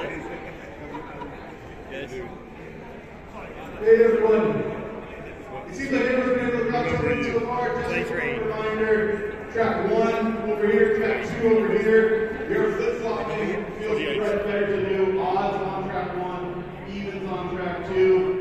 Hey everyone. You see the neighborhood to the conference so park. Just a reminder, track one over here, track two over here. You're flip-flopping. Feels right better to do odds on track one, evens on track two.